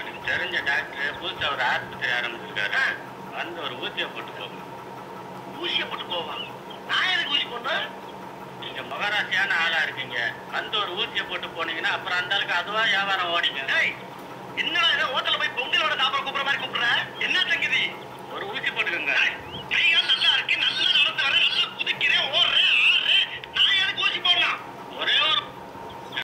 எனக்கு தெரிஞ்ச டாக்டர் புதுசாக ஒரு ஆஸ்பத்திரி ஆரம்பிச்சிருக்காரு. வந்து ஒரு ஊசியை போட்டு போவாங்க ஊசியை போட்டு போவாங்க. நான் எதுக்கு ஊசி போடணும்? நீங்க மகராசியான ஆளா இருக்கீங்க. வந்து ஒரு ஊசியை போட்டு போனீங்கன்னா அப்புறம் அந்த அளவுக்கு அதுவாக வியாபாரம் ஓடிங்க